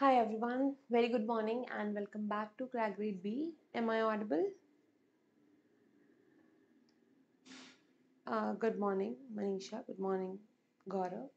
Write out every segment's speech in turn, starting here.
Hi everyone, very good morning and welcome back to Crack Grade B. Am I audible? Uh, good morning, Manisha. Good morning, Gaurav.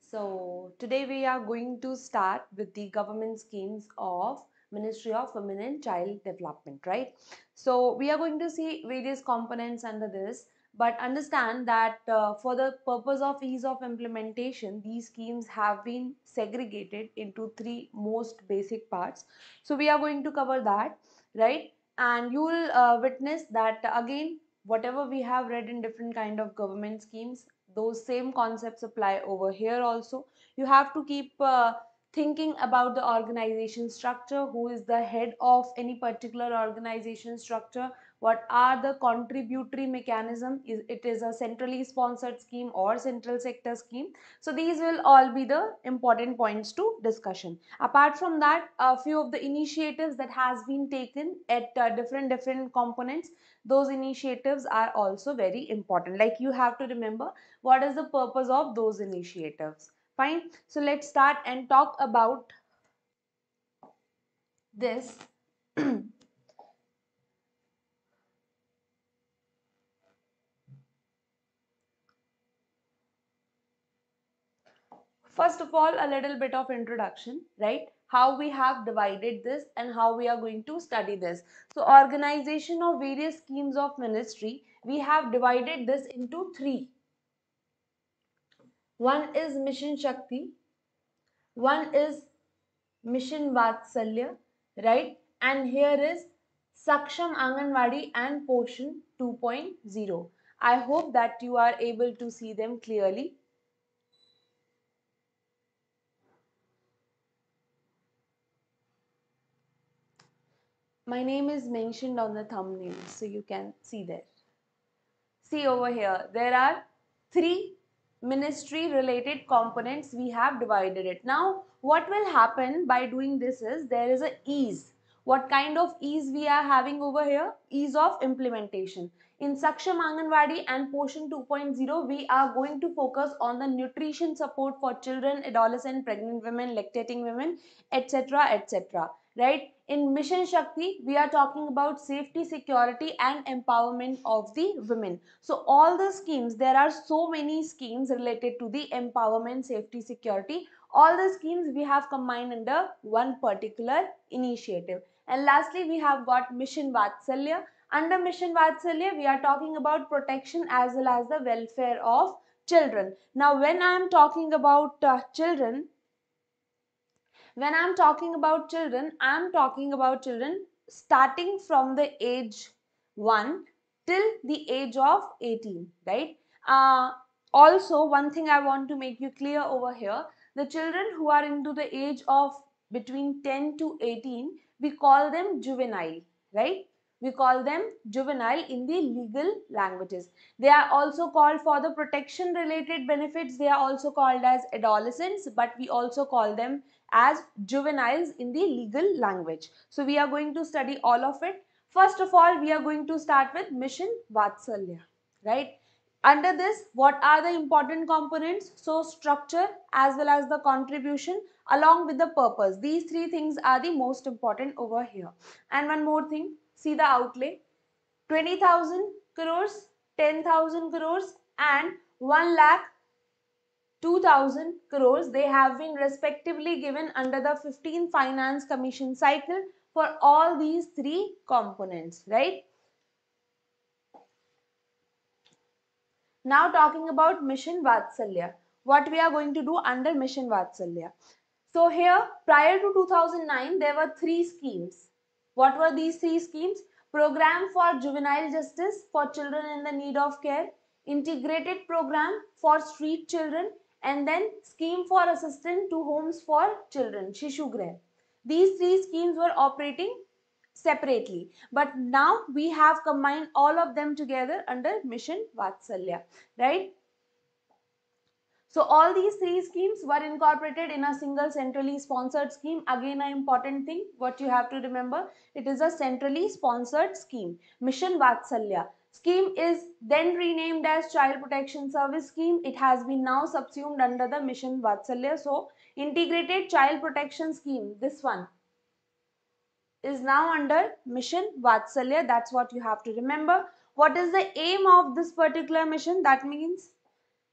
So today we are going to start with the government schemes of Ministry of Women and Child Development, right? So we are going to see various components under this but understand that uh, for the purpose of ease of implementation these schemes have been segregated into three most basic parts. So we are going to cover that right? And you will uh, witness that again whatever we have read in different kind of government schemes those same concepts apply over here also. You have to keep uh, thinking about the organization structure who is the head of any particular organization structure what are the contributory mechanism? Is it is a centrally sponsored scheme or central sector scheme? So these will all be the important points to discussion. Apart from that a few of the initiatives that has been taken at uh, different different components those initiatives are also very important. Like you have to remember what is the purpose of those initiatives? Fine. So let's start and talk about this First of all, a little bit of introduction, right? How we have divided this and how we are going to study this. So organization of various schemes of ministry, we have divided this into three. One is Mission Shakti, one is Mission Vatsalya, right? And here is Saksham Anganwadi and Poshan 2.0. I hope that you are able to see them clearly. My name is mentioned on the thumbnail, so you can see there. See over here, there are three ministry related components we have divided it. Now, what will happen by doing this is there is a ease. What kind of ease we are having over here? Ease of implementation. In Saksham Anganwadi and Poshan 2.0, we are going to focus on the nutrition support for children, adolescent, pregnant women, lactating women, etc. etc. Right? In Mission Shakti, we are talking about safety, security and empowerment of the women. So all the schemes, there are so many schemes related to the empowerment, safety, security. All the schemes we have combined under one particular initiative. And lastly, we have got Mission Vatsalya. Under Mission Vatsalya, we are talking about protection as well as the welfare of children. Now, when I am talking about uh, children, when I'm talking about children, I'm talking about children starting from the age 1 till the age of 18, right? Uh, also, one thing I want to make you clear over here, the children who are into the age of between 10 to 18, we call them juvenile, right? We call them juvenile in the legal languages. They are also called for the protection related benefits. They are also called as adolescents, but we also call them as juveniles in the legal language. So we are going to study all of it. First of all, we are going to start with Mission Vatsalya, right? Under this, what are the important components? So structure as well as the contribution along with the purpose. These three things are the most important over here. And one more thing, see the outlay. 20,000 crores, 10,000 crores and 1 lakh 2000 crores they have been respectively given under the 15 finance commission cycle for all these three components right? Now talking about mission vatsalya. What we are going to do under mission vatsalya. So here prior to 2009 there were three schemes. What were these three schemes? Program for juvenile justice for children in the need of care integrated program for street children and then scheme for assistance to homes for children, Shishu These three schemes were operating separately. But now we have combined all of them together under Mission Vatsalya, right? So all these three schemes were incorporated in a single centrally sponsored scheme. Again, an important thing, what you have to remember, it is a centrally sponsored scheme. Mission Vatsalya. Scheme is then renamed as Child Protection Service Scheme. It has been now subsumed under the Mission Vatsalya. So, integrated child protection scheme this one is now under mission vatsalya. That's what you have to remember. What is the aim of this particular mission? That means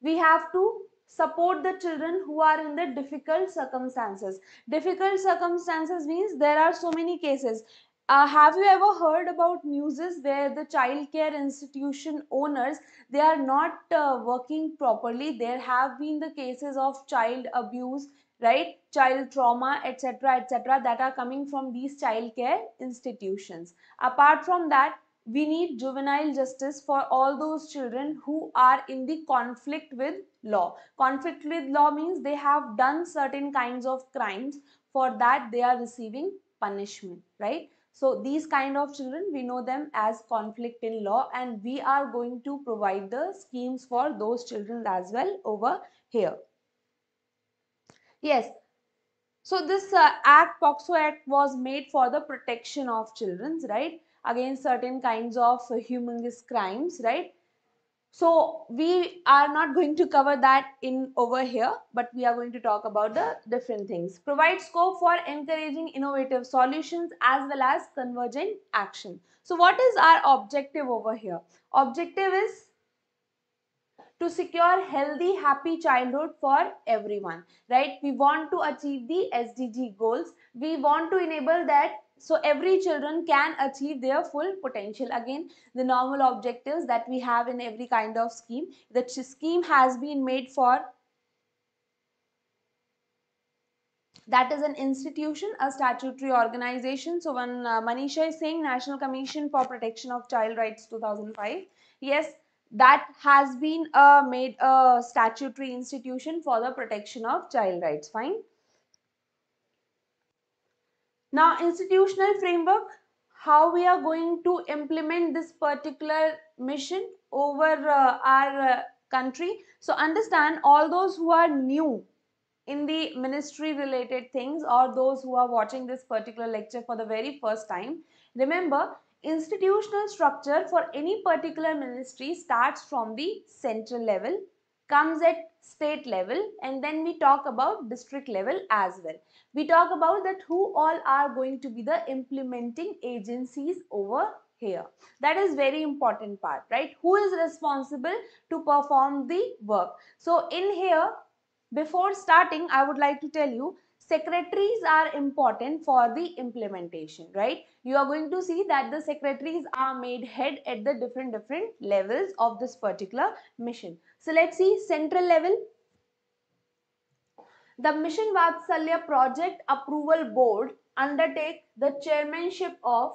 we have to support the children who are in the difficult circumstances. Difficult circumstances means there are so many cases uh, have you ever heard about newses where the child care institution owners they are not uh, working properly? There have been the cases of child abuse right? Child trauma etc etc that are coming from these child care institutions. Apart from that we need juvenile justice for all those children who are in the conflict with law. Conflict with law means they have done certain kinds of crimes. For that they are receiving punishment right so these kind of children, we know them as conflict in law and we are going to provide the schemes for those children as well over here. Yes, so this uh, act, POCSO Act was made for the protection of children, right? Against certain kinds of uh, humongous crimes, right? So we are not going to cover that in over here, but we are going to talk about the different things. Provide scope for encouraging innovative solutions as well as convergent action. So what is our objective over here? Objective is to secure healthy, happy childhood for everyone, right? We want to achieve the SDG goals. We want to enable that so every children can achieve their full potential. Again the normal objectives that we have in every kind of scheme. The scheme has been made for that is an institution a statutory organization. So when uh, manisha is saying national commission for protection of child rights 2005 yes that has been uh, made a statutory institution for the protection of child rights. Fine now institutional framework, how we are going to implement this particular mission over uh, our uh, country. So understand all those who are new in the ministry related things or those who are watching this particular lecture for the very first time. Remember institutional structure for any particular ministry starts from the central level comes at state level and then we talk about district level as well. We talk about that who all are going to be the implementing agencies over here. That is very important part, right? Who is responsible to perform the work? So in here, before starting, I would like to tell you secretaries are important for the implementation right you are going to see that the secretaries are made head at the different different levels of this particular mission so let's see central level the mission vatsalya project approval board undertake the chairmanship of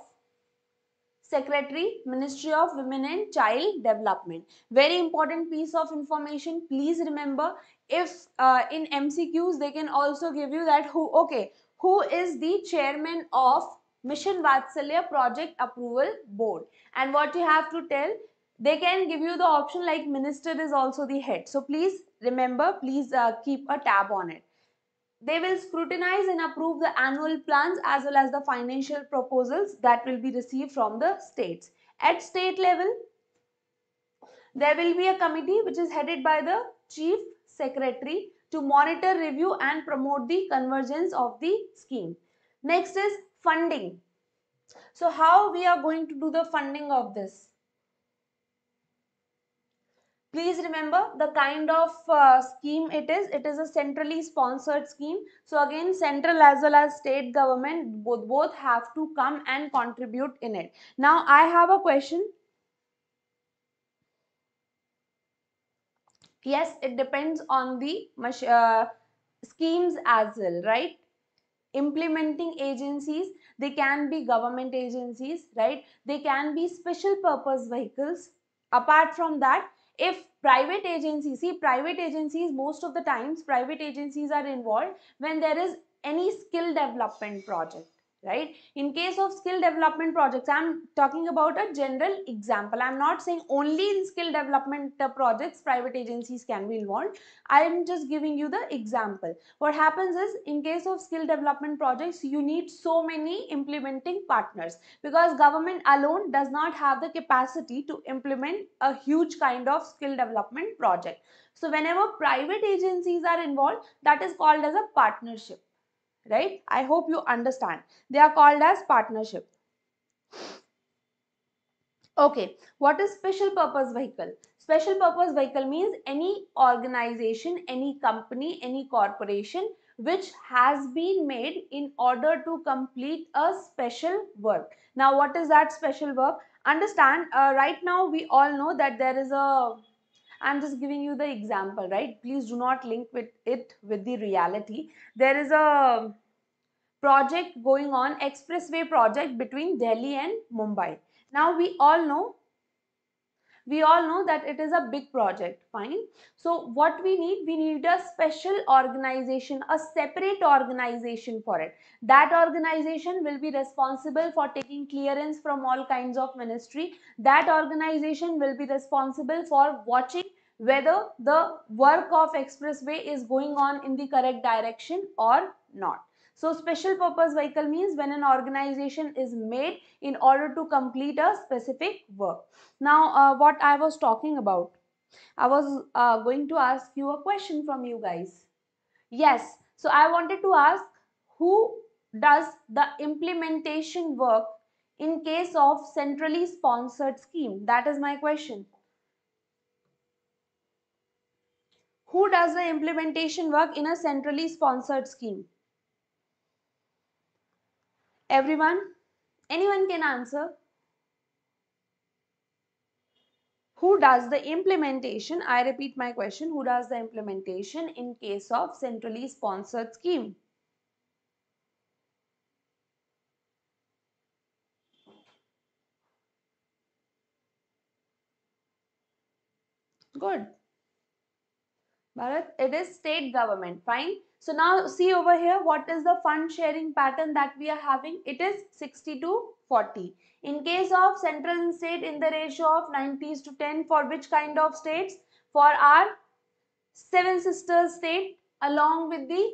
Secretary, Ministry of Women and Child Development. Very important piece of information. Please remember if uh, in MCQs they can also give you that who, okay, who is the chairman of Mission Vatsalya Project Approval Board. And what you have to tell, they can give you the option like minister is also the head. So please remember, please uh, keep a tab on it. They will scrutinize and approve the annual plans as well as the financial proposals that will be received from the states. At state level, there will be a committee which is headed by the chief secretary to monitor, review and promote the convergence of the scheme. Next is funding. So how we are going to do the funding of this? Please remember the kind of uh, scheme it is. It is a centrally sponsored scheme. So again, central as well as state government both, both have to come and contribute in it. Now I have a question. Yes, it depends on the uh, schemes as well, right? implementing agencies they can be government agencies right they can be special purpose vehicles apart from that if private agencies see private agencies most of the times private agencies are involved when there is any skill development project right? In case of skill development projects i'm talking about a general example. I'm not saying only in skill development uh, projects private agencies can be involved. I am just giving you the example. What happens is in case of skill development projects you need so many implementing partners because government alone does not have the capacity to implement a huge kind of skill development project. So whenever private agencies are involved that is called as a partnership right? I hope you understand. They are called as partnership. Okay, what is special purpose vehicle? Special purpose vehicle means any organization, any company, any corporation which has been made in order to complete a special work. Now, what is that special work? Understand, uh, right now we all know that there is a I'm just giving you the example, right? Please do not link with it with the reality. There is a project going on, expressway project between Delhi and Mumbai. Now we all know we all know that it is a big project fine. So what we need we need a special organization a separate organization for it. That organization will be responsible for taking clearance from all kinds of ministry. That organization will be responsible for watching whether the work of expressway is going on in the correct direction or not so special purpose vehicle means when an organization is made in order to complete a specific work. Now uh, what I was talking about, I was uh, going to ask you a question from you guys. Yes, so I wanted to ask who does the implementation work in case of centrally sponsored scheme? That is my question. Who does the implementation work in a centrally sponsored scheme? Everyone? Anyone can answer? Who does the implementation? I repeat my question. Who does the implementation in case of centrally sponsored scheme? Good. Bharat, it is state government. Fine. So now see over here, what is the fund sharing pattern that we are having? It is 60 to 40. In case of central and state in the ratio of 90s to 10 for which kind of states? For our seven sisters state along with the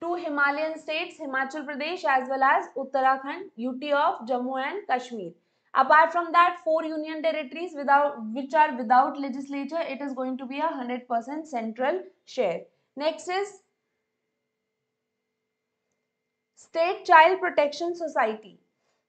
two Himalayan states, Himachal Pradesh as well as Uttarakhand, UT of Jammu and Kashmir. Apart from that, four union territories without which are without legislature, it is going to be a 100% central share. Next is State Child Protection Society.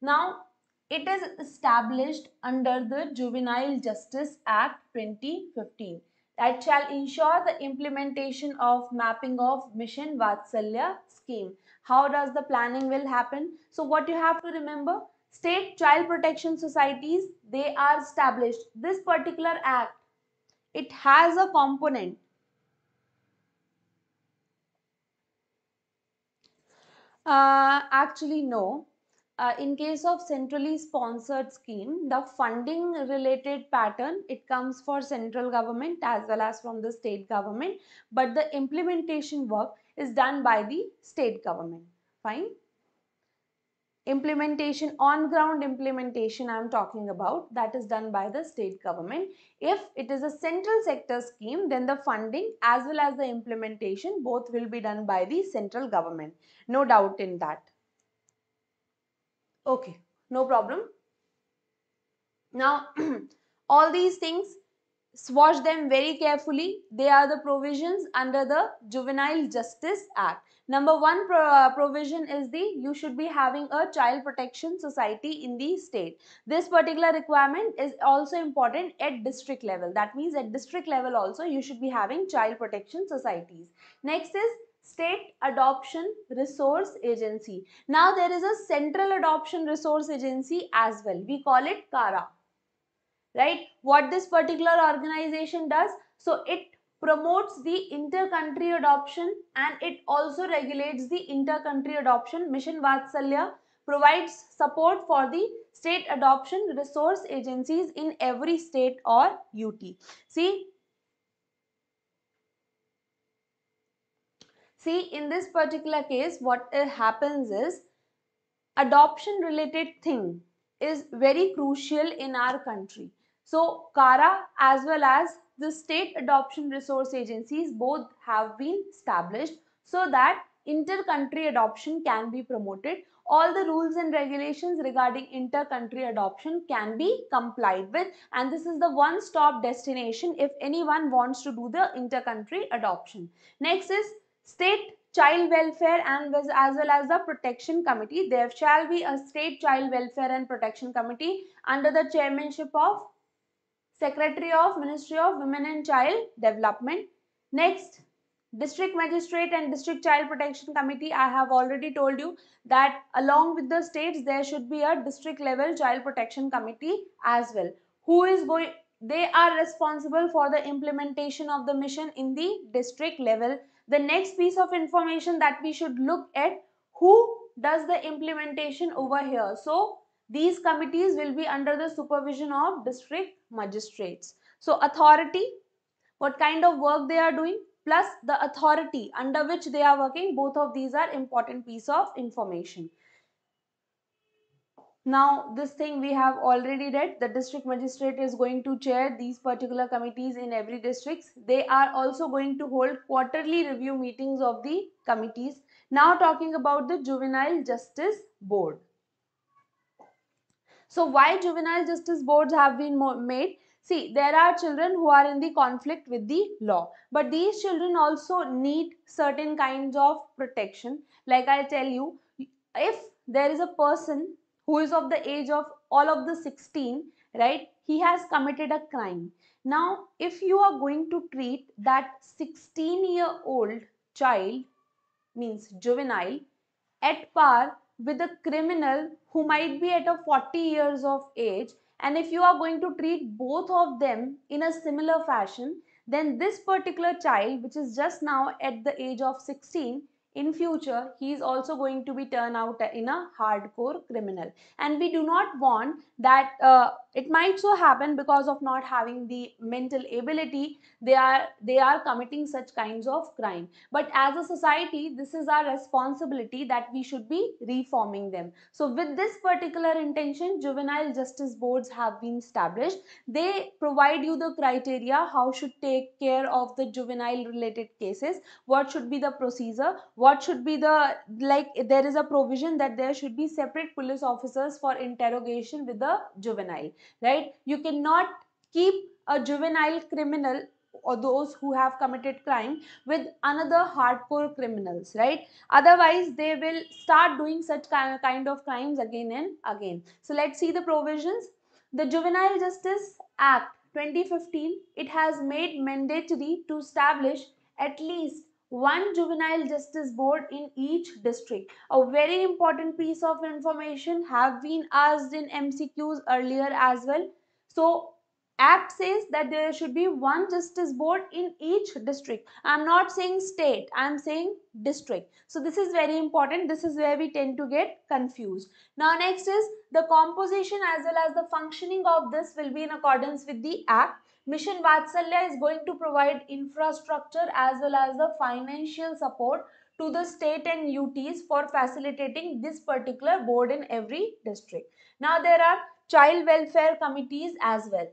Now, it is established under the Juvenile Justice Act 2015 that shall ensure the implementation of mapping of Mission Vatsalya scheme. How does the planning will happen? So what you have to remember, state child protection societies, they are established. This particular act, it has a component Uh, actually, no. Uh, in case of centrally sponsored scheme, the funding related pattern, it comes for central government as well as from the state government. But the implementation work is done by the state government. Fine implementation on ground implementation i am talking about that is done by the state government. If it is a central sector scheme then the funding as well as the implementation both will be done by the central government. No doubt in that. Okay no problem. Now all these things swatch them very carefully. They are the provisions under the Juvenile Justice Act. Number one pro uh, provision is the you should be having a child protection society in the state. This particular requirement is also important at district level. That means at district level also you should be having child protection societies. Next is State Adoption Resource Agency. Now there is a Central Adoption Resource Agency as well. We call it CARA right? What this particular organization does so it promotes the inter-country adoption and it also regulates the inter-country adoption. Mission vatsalya provides support for the state adoption resource agencies in every state or ut see See, in this particular case, what uh, happens is adoption related thing is very crucial in our country. So, CARA as well as the state adoption resource agencies both have been established so that inter-country adoption can be promoted. All the rules and regulations regarding inter-country adoption can be complied with and this is the one-stop destination if anyone wants to do the inter-country adoption. Next is state child welfare and as well as the protection committee. There shall be a state child welfare and protection committee under the chairmanship of Secretary of Ministry of Women and Child Development. Next, District Magistrate and District Child Protection Committee. I have already told you that along with the states, there should be a district level Child Protection Committee as well. Who is going, they are responsible for the implementation of the mission in the district level the next piece of information that we should look at who does the implementation over here. So these committees will be under the supervision of district magistrates. So authority, what kind of work they are doing plus the authority under which they are working both of these are important piece of information. Now, this thing we have already read, the district magistrate is going to chair these particular committees in every district. They are also going to hold quarterly review meetings of the committees. Now talking about the Juvenile Justice Board. So why juvenile justice boards have been made? See, there are children who are in the conflict with the law. But these children also need certain kinds of protection. Like I tell you, if there is a person who is of the age of all of the 16 right he has committed a crime now if you are going to treat that 16 year old child means juvenile at par with a criminal who might be at a 40 years of age. And if you are going to treat both of them in a similar fashion then this particular child which is just now at the age of 16 in future he is also going to be turned out in a hardcore criminal. And we do not want that uh, it might so happen because of not having the mental ability they are they are committing such kinds of crime. But as a society this is our responsibility that we should be reforming them. So with this particular intention juvenile justice boards have been established. They provide you the criteria how should take care of the juvenile related cases what should be the procedure what should be the like there is a provision that there should be separate police officers for interrogation with the juvenile right? You cannot keep a juvenile criminal or those who have committed crime with another hardcore criminals right? Otherwise they will start doing such kind of crimes again and again. So let's see the provisions. The juvenile justice act 2015 it has made mandatory to establish at least one juvenile justice board in each district. A very important piece of information have been asked in MCQs earlier as well. So Act says that there should be one justice board in each district. I'm not saying state, I'm saying district. So this is very important. This is where we tend to get confused. Now next is the composition as well as the functioning of this will be in accordance with the Act. Mission Vatsalya is going to provide infrastructure as well as the financial support to the state and UTs for facilitating this particular board in every district. Now there are child welfare committees as well.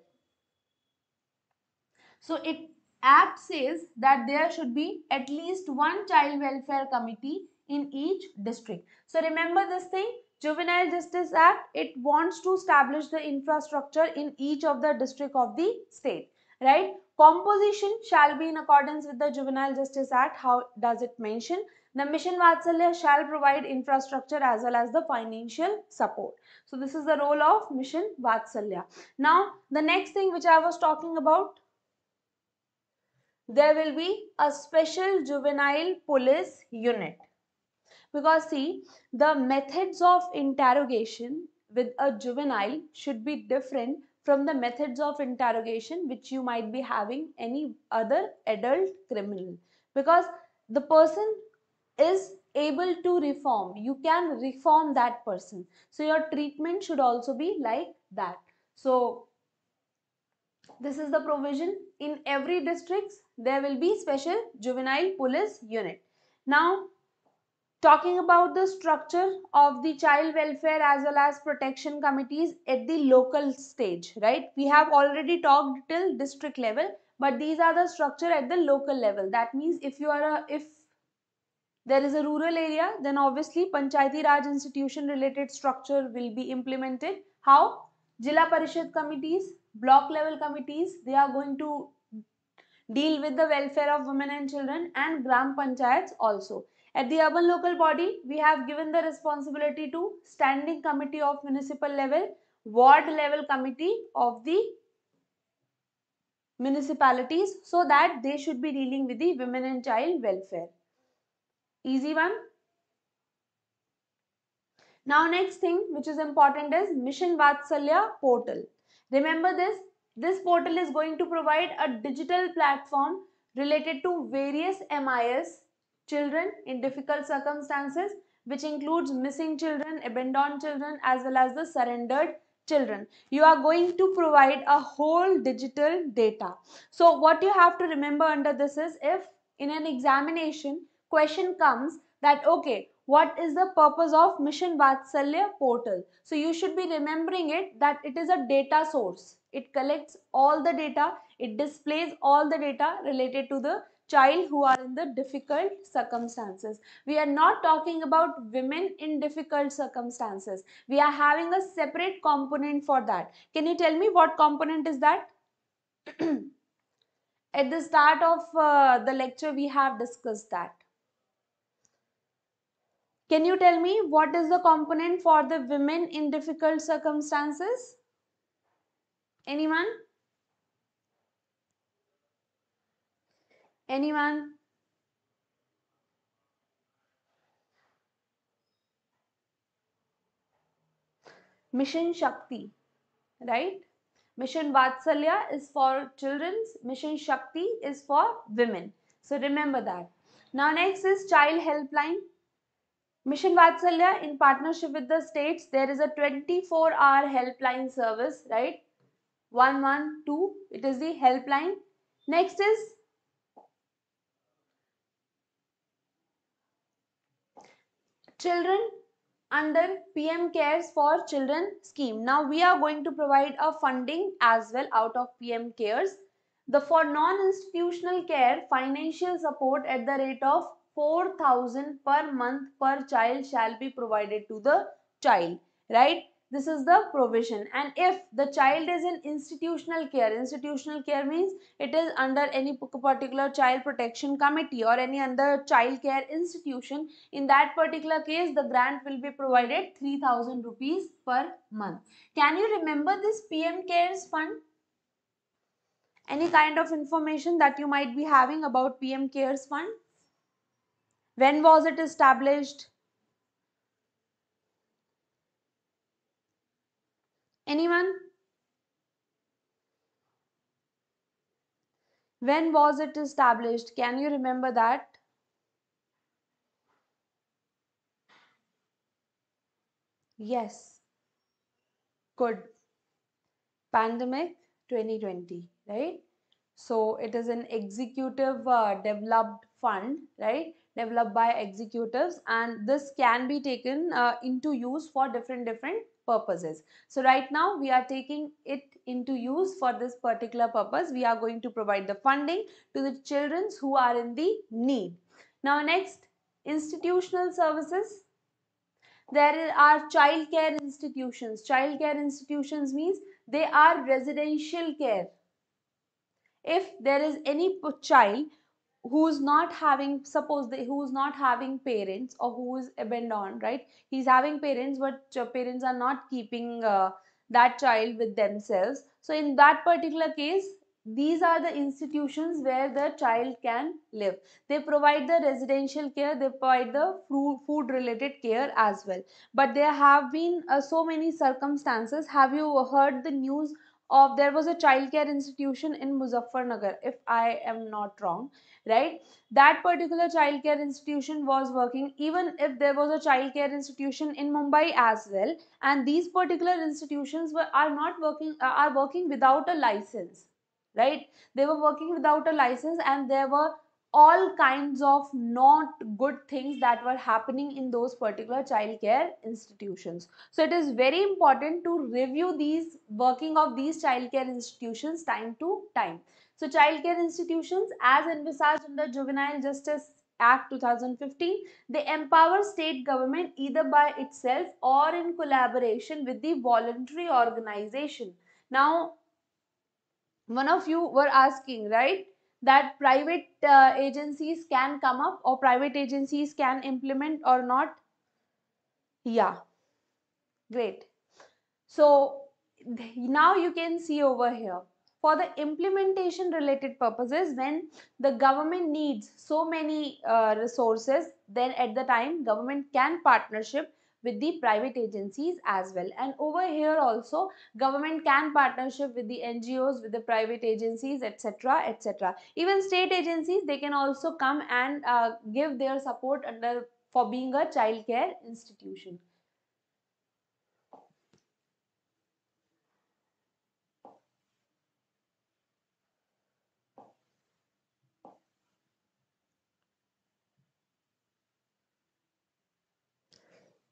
So it Act says that there should be at least one child welfare committee in each district. So remember this thing, Juvenile Justice Act, it wants to establish the infrastructure in each of the district of the state, right? Composition shall be in accordance with the Juvenile Justice Act. How does it mention? The Mission Vatsalya shall provide infrastructure as well as the financial support. So this is the role of Mission Vatsalya. Now, the next thing which I was talking about, there will be a special juvenile police unit because see, the methods of interrogation with a juvenile should be different from the methods of interrogation which you might be having any other adult criminal. Because the person is able to reform you can reform that person. So your treatment should also be like that. So this is the provision. In every district there will be special juvenile police unit. Now, talking about the structure of the child welfare as well as protection committees at the local stage, right? We have already talked till district level, but these are the structure at the local level. That means if you are a, if there is a rural area, then obviously Panchayati Raj institution related structure will be implemented. How? Jila Parishad committees, block level committees, they are going to deal with the welfare of women and children and Gram Panchayats also. At the urban local body, we have given the responsibility to standing committee of municipal level, ward level committee of the municipalities so that they should be dealing with the women and child welfare. Easy one. Now next thing which is important is Mission Vatsalya portal. Remember this, this portal is going to provide a digital platform related to various MIS children in difficult circumstances which includes missing children, abandoned children as well as the surrendered children. You are going to provide a whole digital data. So what you have to remember under this is if in an examination question comes that okay what is the purpose of mission vatsalya portal so you should be remembering it that it is a data source it collects all the data it displays all the data related to the child who are in the difficult circumstances. We are not talking about women in difficult circumstances. We are having a separate component for that. Can you tell me what component is that? At the start of uh, the lecture we have discussed that. Can you tell me what is the component for the women in difficult circumstances? Anyone? Anyone? Mission Shakti, right? Mission Vatsalya is for children's, Mission Shakti is for women. So remember that. Now next is Child Helpline. Mission Vatsalya in partnership with the states, there is a 24 hour helpline service, right? 112, it is the helpline. Next is children under PM Cares for Children scheme. Now we are going to provide a funding as well out of PM Cares. The for non-institutional care financial support at the rate of 4000 per month per child shall be provided to the child right this is the provision. And if the child is in institutional care institutional care means it is under any particular child protection committee or any other child care institution in that particular case the grant will be provided 3000 rupees per month. Can you remember this pm cares fund? Any kind of information that you might be having about pm cares fund? When was it established? Anyone? When was it established? Can you remember that? Yes. Good. Pandemic 2020, right? So it is an executive uh, developed fund, right? developed by executives and this can be taken uh, into use for different different purposes. So right now we are taking it into use for this particular purpose. We are going to provide the funding to the children who are in the need. Now next institutional services. There are child care institutions. Child care institutions means they are residential care. If there is any child who's not having suppose the, who's not having parents or who's abandoned right? He's having parents but parents are not keeping uh, that child with themselves. So in that particular case these are the institutions where the child can live. They provide the residential care they provide the food related care as well. But there have been uh, so many circumstances. Have you heard the news of there was a child care institution in Muzaffarnagar if I am not wrong right? That particular child care institution was working. Even if there was a child care institution in mumbai as well and these particular institutions were are not working uh, are working without a license right? They were working without a license and there were all kinds of not good things that were happening in those particular child care institutions. So it is very important to review these working of these child care institutions time to time. So child care institutions as envisaged under Juvenile Justice Act 2015, they empower state government either by itself or in collaboration with the voluntary organization. Now, one of you were asking, right? That private uh, agencies can come up or private agencies can implement or not? Yeah. Great. So now you can see over here. For the implementation related purposes when the government needs so many uh, resources then at the time government can partnership with the private agencies as well. And over here also government can partnership with the ngos with the private agencies etc etc even state agencies they can also come and uh, give their support under for being a child care institution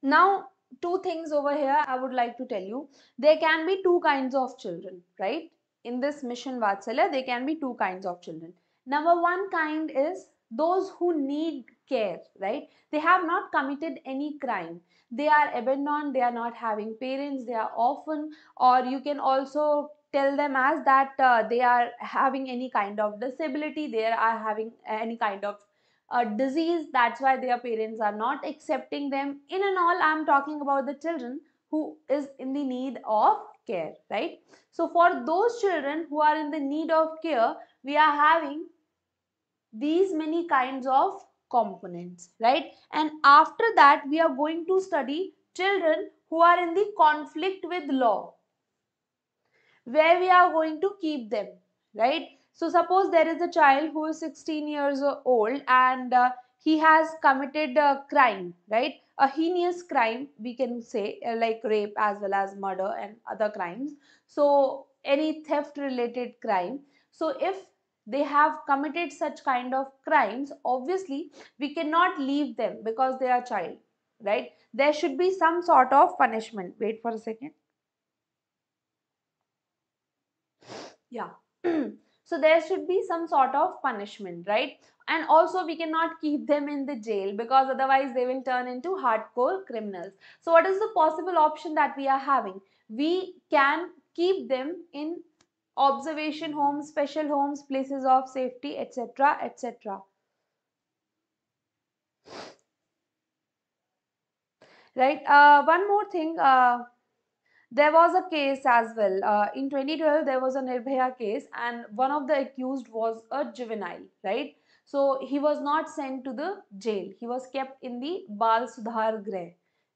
Now, two things over here I would like to tell you. There can be two kinds of children, right? In this mission Vatsalya, there can be two kinds of children. Number one kind is those who need care, right? They have not committed any crime. They are abandoned, they are not having parents, they are orphan, or you can also tell them as that uh, they are having any kind of disability, they are having any kind of a disease. That's why their parents are not accepting them. In and all i'm talking about the children who is in the need of care right? So for those children who are in the need of care we are having these many kinds of components right? And after that we are going to study children who are in the conflict with law where we are going to keep them right so suppose there is a child who is 16 years old and uh, he has committed a crime, right? A heinous crime, we can say, uh, like rape as well as murder and other crimes. So any theft related crime. So if they have committed such kind of crimes, obviously we cannot leave them because they are child, right? There should be some sort of punishment. Wait for a second. Yeah. So there should be some sort of punishment, right? And also we cannot keep them in the jail because otherwise they will turn into hardcore criminals. So what is the possible option that we are having? We can keep them in observation homes, special homes, places of safety, etc. etc. Right. Uh, one more thing. Uh, there was a case as well. Uh, in 2012, there was a Nirbhaya case, and one of the accused was a juvenile, right? So he was not sent to the jail. He was kept in the Bal Sudhar Greh,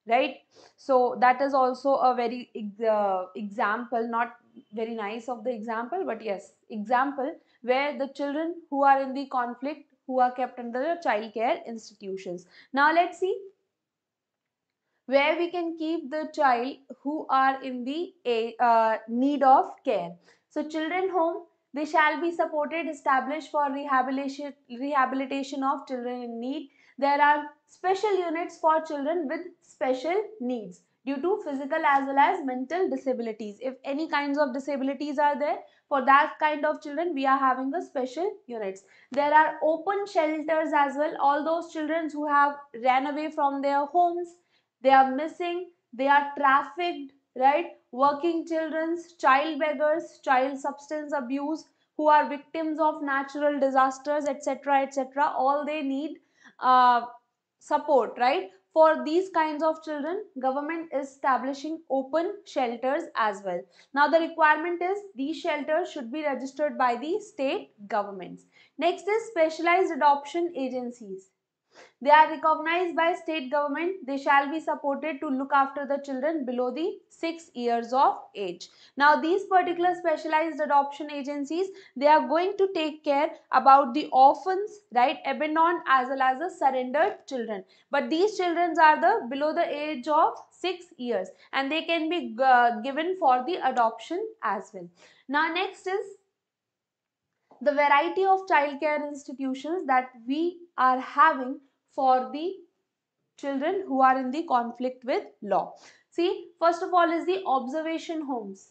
right? So that is also a very uh, example, not very nice of the example, but yes, example where the children who are in the conflict who are kept under the child care institutions. Now let's see where we can keep the child who are in the uh, need of care. So children home, they shall be supported, established for rehabilitation, rehabilitation of children in need. There are special units for children with special needs due to physical as well as mental disabilities. If any kinds of disabilities are there, for that kind of children, we are having a special units. There are open shelters as well. All those children who have ran away from their homes, they are missing. They are trafficked right? Working children's child beggars child substance abuse who are victims of natural disasters etc etc all they need uh, support right? For these kinds of children government is establishing open shelters as well. Now the requirement is these shelters should be registered by the state governments. Next is specialized adoption agencies they are recognized by state government. They shall be supported to look after the children below the 6 years of age. Now these particular specialized adoption agencies, they are going to take care about the orphans, right, abandoned as well as the surrendered children. But these children are the below the age of 6 years and they can be uh, given for the adoption as well. Now next is the variety of childcare institutions that we are having for the children who are in the conflict with law. See, first of all is the observation homes.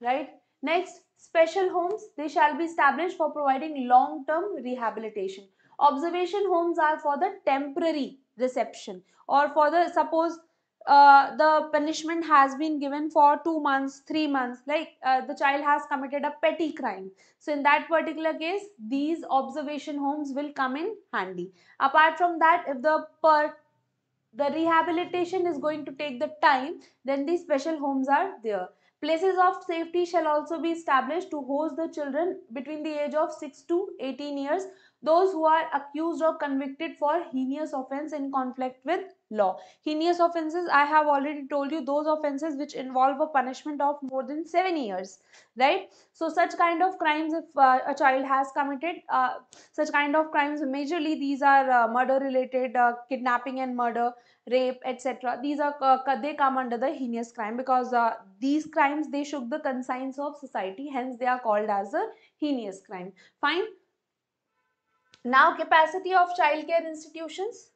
Right? Next, special homes. They shall be established for providing long-term rehabilitation. Observation homes are for the temporary reception or for the, suppose uh, the punishment has been given for two months, three months, like uh, the child has committed a petty crime. So in that particular case, these observation homes will come in handy. Apart from that, if the per the rehabilitation is going to take the time, then these special homes are there. Places of safety shall also be established to host the children between the age of 6 to 18 years those who are accused or convicted for heinous offense in conflict with law. Heinous offenses, I have already told you those offenses which involve a punishment of more than 7 years, right? So such kind of crimes if uh, a child has committed, uh, such kind of crimes majorly these are uh, murder related, uh, kidnapping and murder, rape, etc. These are, uh, they come under the heinous crime because uh, these crimes they shook the conscience of society, hence they are called as a heinous crime. Fine. Now capacity of childcare institutions.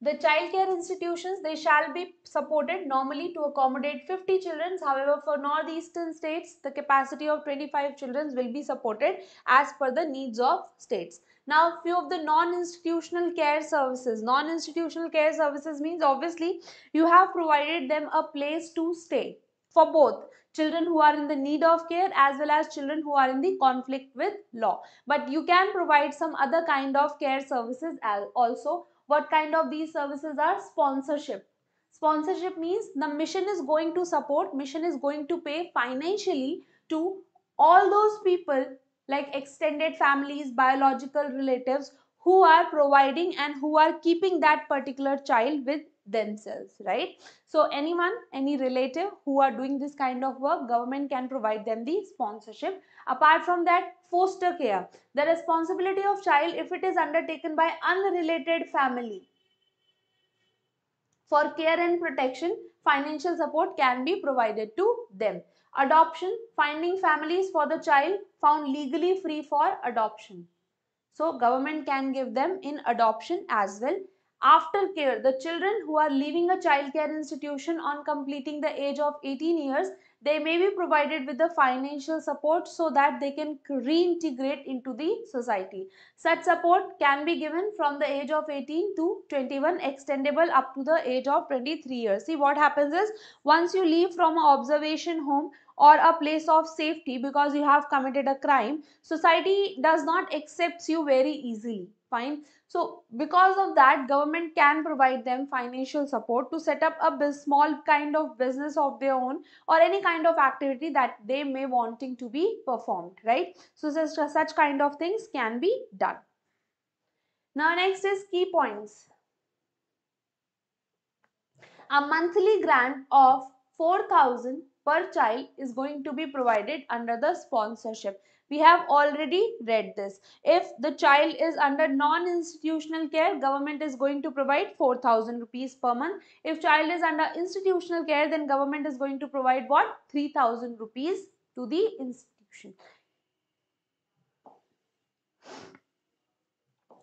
The childcare institutions, they shall be supported normally to accommodate 50 children. However, for northeastern states, the capacity of 25 children will be supported as per the needs of states. Now, few of the non-institutional care services. Non-institutional care services means obviously you have provided them a place to stay for both children who are in the need of care as well as children who are in the conflict with law. But you can provide some other kind of care services also. What kind of these services are? Sponsorship. Sponsorship means the mission is going to support, mission is going to pay financially to all those people like extended families, biological relatives who are providing and who are keeping that particular child with themselves, right? So anyone, any relative who are doing this kind of work, government can provide them the sponsorship. Apart from that, foster care. The responsibility of child if it is undertaken by unrelated family. For care and protection, financial support can be provided to them. Adoption, finding families for the child found legally free for adoption. So government can give them in adoption as well Aftercare, the children who are leaving a childcare institution on completing the age of 18 years, they may be provided with the financial support so that they can reintegrate into the society. Such support can be given from the age of 18 to 21, extendable up to the age of 23 years. See what happens is, once you leave from an observation home or a place of safety because you have committed a crime, society does not accept you very easily. Fine. So because of that, government can provide them financial support to set up a small kind of business of their own or any kind of activity that they may wanting to be performed, right? So such, kind of things can be done. Now next is key points. A monthly grant of 4000 per child is going to be provided under the sponsorship. We have already read this. If the child is under non-institutional care, government is going to provide 4000 rupees per month. If child is under institutional care, then government is going to provide what? 3000 rupees to the institution.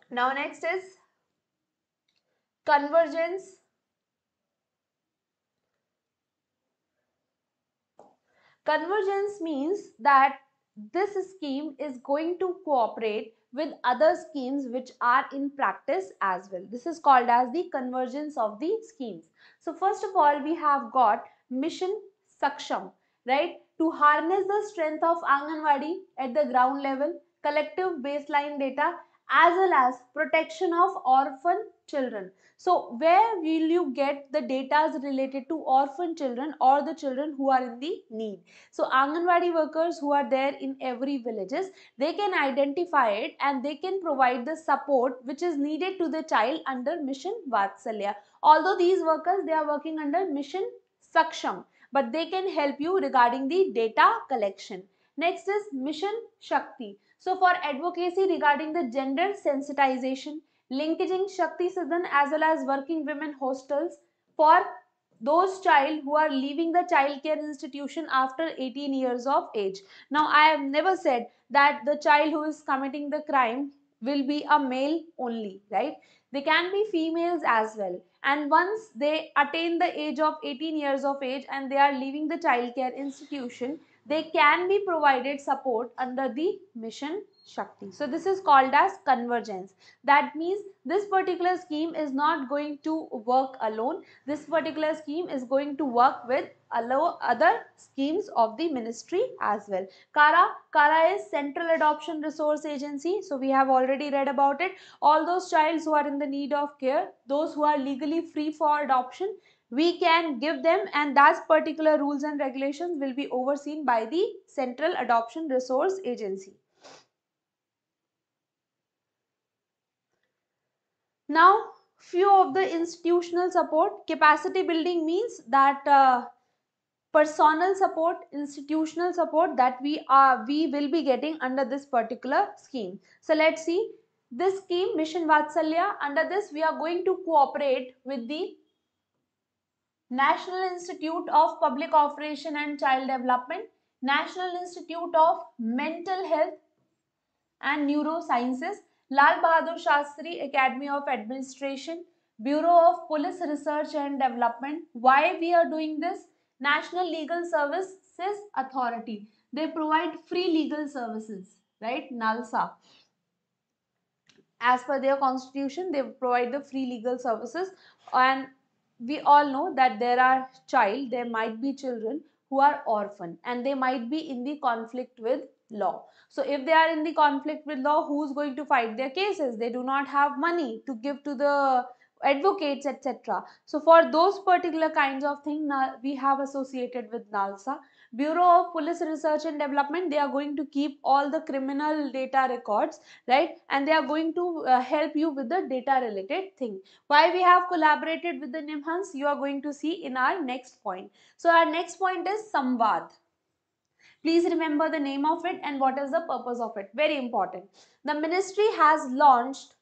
Now next is convergence Convergence means that this scheme is going to cooperate with other schemes which are in practice as well. This is called as the convergence of the schemes. So first of all, we have got Mission Saksham, right? To harness the strength of Anganwadi at the ground level, collective baseline data as well as protection of orphan children. So where will you get the data related to orphan children or the children who are in the need? So Anganwadi workers who are there in every villages, they can identify it and they can provide the support which is needed to the child under Mission Vatsalya. Although these workers, they are working under Mission Saksham, but they can help you regarding the data collection. Next is Mission Shakti. So for advocacy regarding the gender sensitization, linkaging Shakti Sadan as well as working women hostels for those child who are leaving the child care institution after 18 years of age. Now, I have never said that the child who is committing the crime will be a male only, right? They can be females as well. And once they attain the age of 18 years of age and they are leaving the child care institution, they can be provided support under the mission Shakti. So this is called as convergence. That means this particular scheme is not going to work alone. This particular scheme is going to work with other schemes of the ministry as well. CARA, CARA is Central Adoption Resource Agency. So we have already read about it. All those childs who are in the need of care, those who are legally free for adoption, we can give them and that particular rules and regulations will be overseen by the Central Adoption Resource Agency. Now, few of the institutional support, capacity building means that uh, personal support, institutional support that we are we will be getting under this particular scheme. So let's see this scheme Mission Vatsalya under this we are going to cooperate with the National Institute of Public Cooperation and Child Development, National Institute of Mental Health and Neurosciences, Lal Bahadur Shastri Academy of Administration, Bureau of Police Research and Development. Why we are doing this? National Legal Services Authority. They provide free legal services, right? NALSA. As per their constitution, they provide the free legal services and we all know that there are child, there might be children who are orphan and they might be in the conflict with law. So if they are in the conflict with law, who's going to fight their cases? They do not have money to give to the advocates, etc. So for those particular kinds of things, we have associated with NALSA. Bureau of Police Research and Development, they are going to keep all the criminal data records, right? And they are going to uh, help you with the data related thing. Why we have collaborated with the NIMHANS, you are going to see in our next point. So our next point is Samvad. Please remember the name of it and what is the purpose of it. Very important. The ministry has launched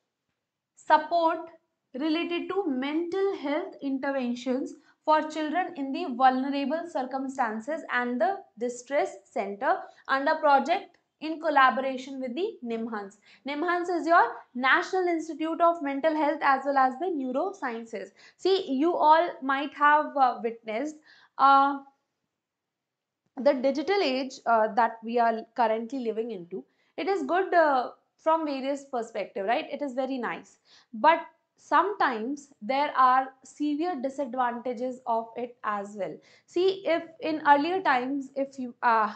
support related to mental health interventions for children in the vulnerable circumstances and the distress center under project in collaboration with the NIMHANS. NIMHANS is your National Institute of Mental Health as well as the Neurosciences. See, you all might have uh, witnessed uh, the digital age uh, that we are currently living into it is good uh, from various perspective right it is very nice but sometimes there are severe disadvantages of it as well. See if in earlier times if you uh,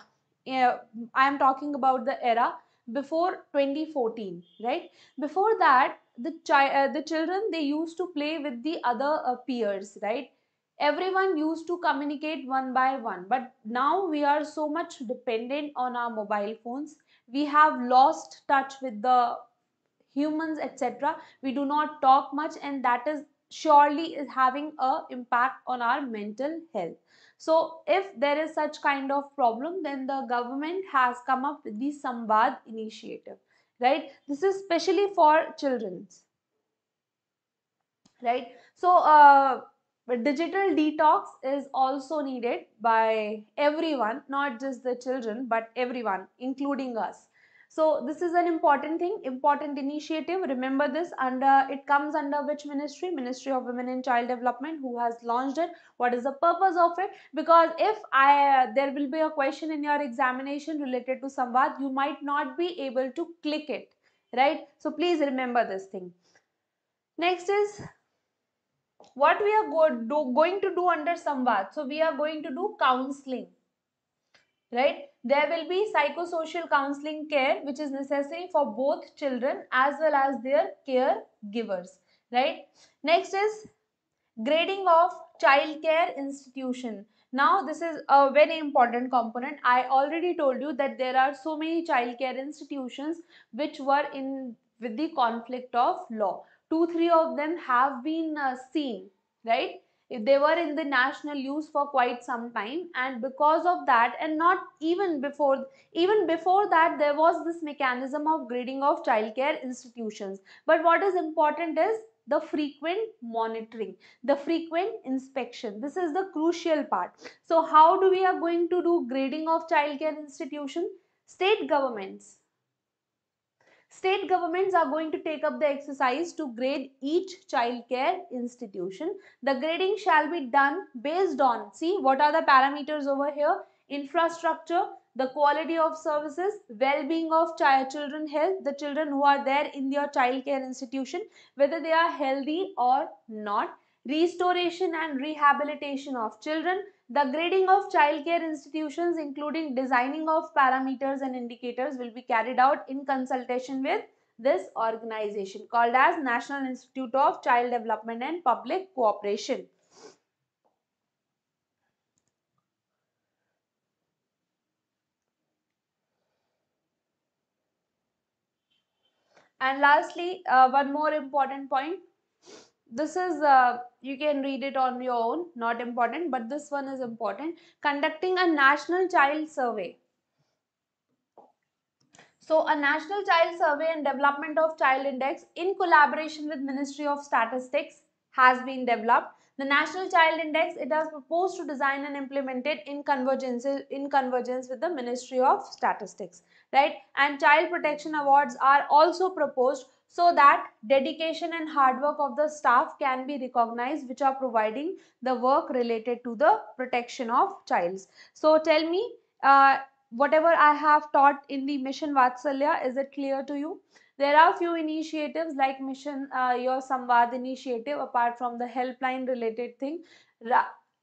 i am talking about the era before 2014 right? Before that the child uh, the children they used to play with the other uh, peers right? Everyone used to communicate one by one. But now we are so much dependent on our mobile phones. We have lost touch with the humans etc we do not talk much and that is surely is having a impact on our mental health. So if there is such kind of problem then the government has come up with the samvad initiative right? This is specially for children right? So uh, digital detox is also needed by everyone, not just the children, but everyone, including us. So this is an important thing, important initiative. Remember this under it comes under which ministry? Ministry of Women and Child Development who has launched it. What is the purpose of it? Because if I uh, there will be a question in your examination related to Samvad, you might not be able to click it, right? So please remember this thing. Next is what we are go do, going to do under Samvad? So we are going to do counseling, right? There will be psychosocial counseling care which is necessary for both children as well as their caregivers, right? Next is grading of child care institution. Now this is a very important component. I already told you that there are so many child care institutions which were in with the conflict of law two three of them have been uh, seen right they were in the national use for quite some time and because of that and not even before even before that there was this mechanism of grading of childcare institutions but what is important is the frequent monitoring, the frequent inspection. This is the crucial part. So how do we are going to do grading of childcare institution? State governments. State governments are going to take up the exercise to grade each childcare institution. The grading shall be done based on, see what are the parameters over here? Infrastructure, the quality of services, well-being of child, children health, the children who are there in your child care institution, whether they are healthy or not, restoration and rehabilitation of children, the grading of childcare institutions including designing of parameters and indicators will be carried out in consultation with this organization called as National Institute of Child Development and Public Cooperation. And lastly, uh, one more important point. This is, uh, you can read it on your own, not important, but this one is important. Conducting a national child survey. So a national child survey and development of child index in collaboration with Ministry of Statistics has been developed. The National Child Index, it has proposed to design and implement it in convergence, in convergence with the Ministry of Statistics right and child protection awards are also proposed so that dedication and hard work of the staff can be recognized which are providing the work related to the protection of childs. So tell me uh, whatever i have taught in the mission vatsalya is it clear to you? There are few initiatives like mission uh, your samvad initiative apart from the helpline related thing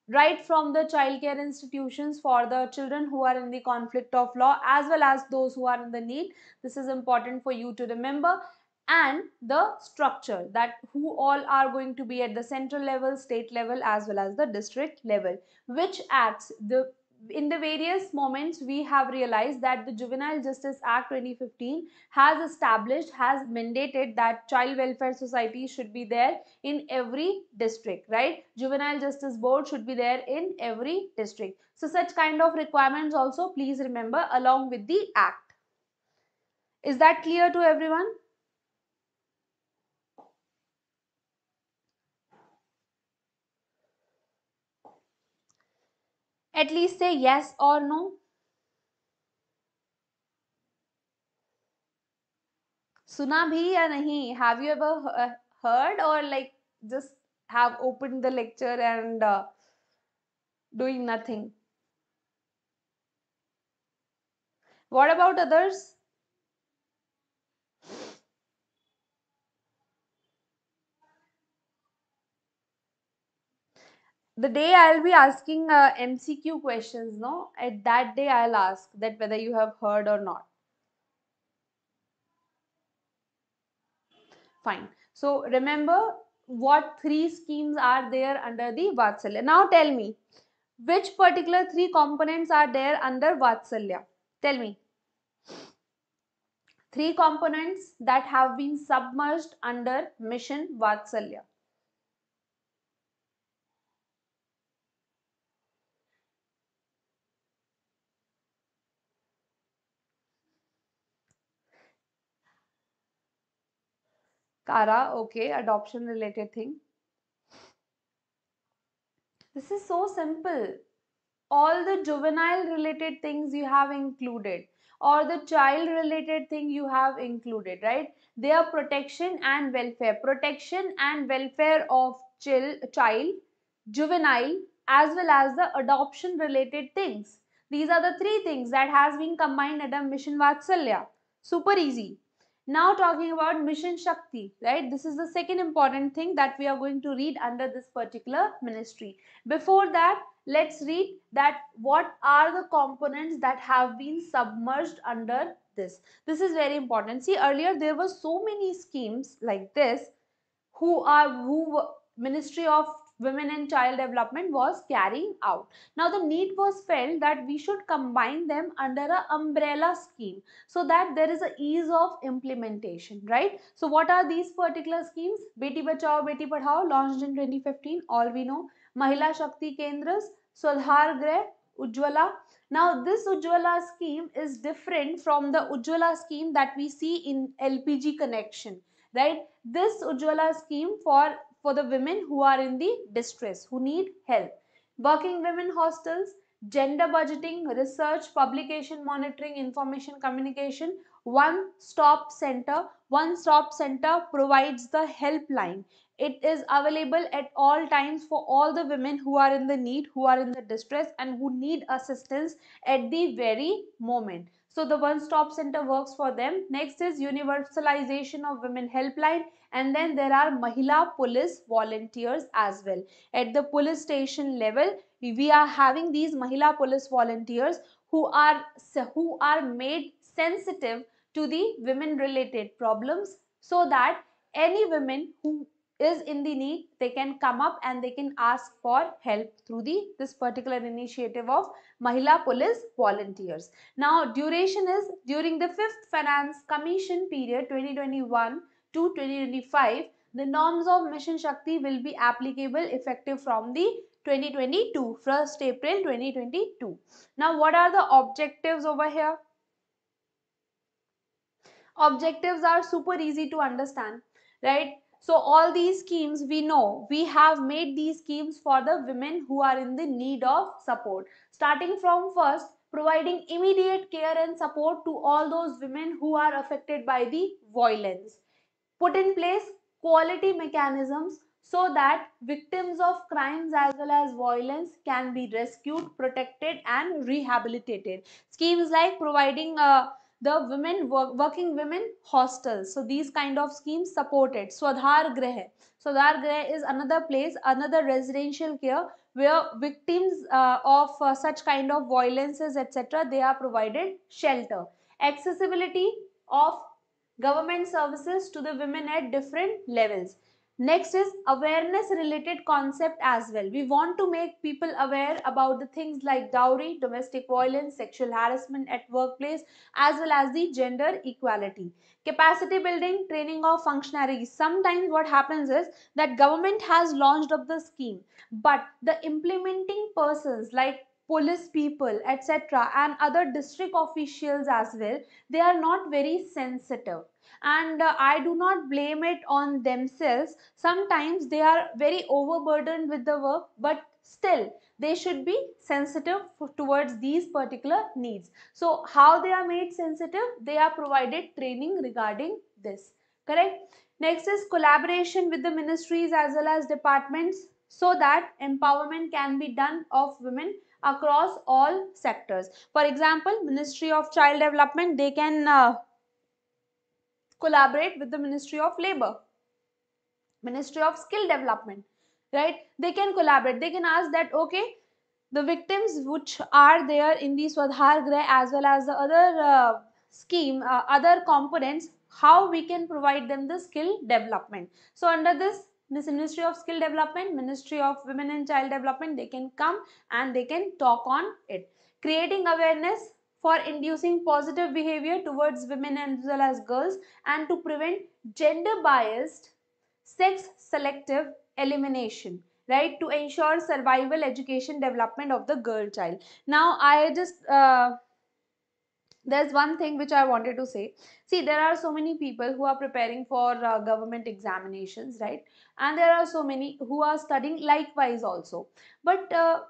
right from the child care institutions for the children who are in the conflict of law as well as those who are in the need. This is important for you to remember and the structure that who all are going to be at the central level, state level as well as the district level which acts the in the various moments we have realized that the juvenile justice act 2015 has established has mandated that child welfare society should be there in every district right? Juvenile justice board should be there in every district. So such kind of requirements also please remember along with the act. Is that clear to everyone At least say yes or no. Bhi ya nahi? Have you ever uh, heard or like just have opened the lecture and uh, doing nothing? What about others? The day I'll be asking uh, MCQ questions, no? At that day I'll ask that whether you have heard or not. Fine. So remember what three schemes are there under the Vatsalya. Now tell me, which particular three components are there under Vatsalya? Tell me. Three components that have been submerged under Mission Vatsalya. CARA, okay, adoption related thing. This is so simple. All the juvenile related things you have included or the child related thing you have included, right? They are protection and welfare. Protection and welfare of child, juvenile as well as the adoption related things. These are the three things that has been combined under Mission Vatsalya. Super easy. Now talking about Mission Shakti, right? This is the second important thing that we are going to read under this particular ministry. Before that, let's read that what are the components that have been submerged under this. This is very important. See, earlier there were so many schemes like this who are who Ministry of women and child development was carrying out. Now the need was felt that we should combine them under an umbrella scheme so that there is a ease of implementation, right? So what are these particular schemes? Beti Bachao, Beti Padhao launched in 2015, all we know. Mahila Shakti Kendras, Swadhar Greh, Ujjwala. Now this Ujjwala scheme is different from the Ujjwala scheme that we see in LPG connection right this ujjwala scheme for for the women who are in the distress who need help. Working women hostels gender budgeting research publication monitoring information communication one stop center one stop center provides the helpline. It is available at all times for all the women who are in the need who are in the distress and who need assistance at the very moment so the one stop center works for them. Next is universalization of women helpline. And then there are mahila police volunteers as well. At the police station level we are having these mahila police volunteers who are who are made sensitive to the women related problems so that any women who is in the need they can come up and they can ask for help through the this particular initiative of mahila police volunteers. Now duration is during the fifth finance commission period 2021 to 2025 the norms of mission shakti will be applicable effective from the 2022 1st april 2022 now what are the objectives over here? Objectives are super easy to understand right so all these schemes we know we have made these schemes for the women who are in the need of support. Starting from first providing immediate care and support to all those women who are affected by the violence. Put in place quality mechanisms so that victims of crimes as well as violence can be rescued, protected and rehabilitated. Schemes like providing uh, the women work, working women hostels. So these kind of schemes supported. Swadhar greh swadhar greh is another place another residential care where victims uh, of uh, such kind of violences etc they are provided shelter. Accessibility of government services to the women at different levels Next is awareness related concept as well. We want to make people aware about the things like dowry, domestic violence, sexual harassment at workplace as well as the gender equality. Capacity building, training of functionaries. Sometimes what happens is that government has launched up the scheme but the implementing persons like police people etc and other district officials as well they are not very sensitive. And uh, i do not blame it on themselves. Sometimes they are very overburdened with the work but still they should be sensitive towards these particular needs. So how they are made sensitive? They are provided training regarding this. Correct? Next is collaboration with the ministries as well as departments so that empowerment can be done of women across all sectors for example ministry of child development they can uh, collaborate with the Ministry of Labor, Ministry of Skill Development, right? They can collaborate. They can ask that, okay, the victims which are there in the Swadhar Greh as well as the other uh, scheme, uh, other components, how we can provide them the skill development. So under this, this Ministry of Skill Development, Ministry of Women and Child Development, they can come and they can talk on it. Creating awareness for inducing positive behavior towards women as well as girls and to prevent gender biased sex selective elimination right to ensure survival education development of the girl child now i just uh, there's one thing which i wanted to say. See there are so many people who are preparing for uh, government examinations right? And there are so many who are studying likewise also. But uh,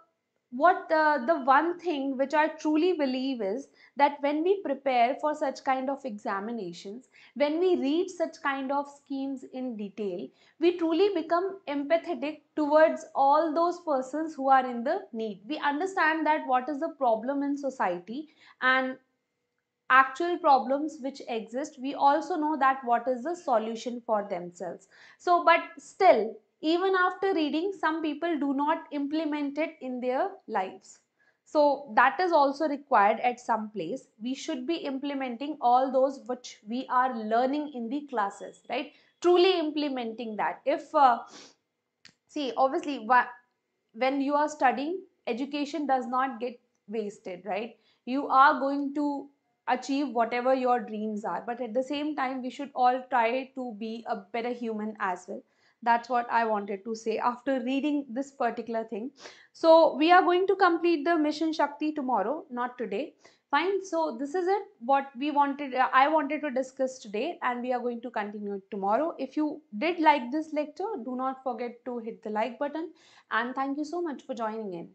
what uh, the one thing which I truly believe is that when we prepare for such kind of examinations, when we read such kind of schemes in detail, we truly become empathetic towards all those persons who are in the need. We understand that what is the problem in society and actual problems which exist we also know that what is the solution for themselves. So but still even after reading some people do not implement it in their lives. So that is also required at some place. We should be implementing all those which we are learning in the classes right? Truly implementing that. If uh, see obviously when you are studying education does not get wasted right? You are going to achieve whatever your dreams are but at the same time we should all try to be a better human as well That's what I wanted to say after reading this particular thing. So we are going to complete the mission Shakti tomorrow, not today. Fine. So this is it. What we wanted, uh, I wanted to discuss today, and we are going to continue tomorrow. If you did like this lecture, do not forget to hit the like button. And thank you so much for joining in.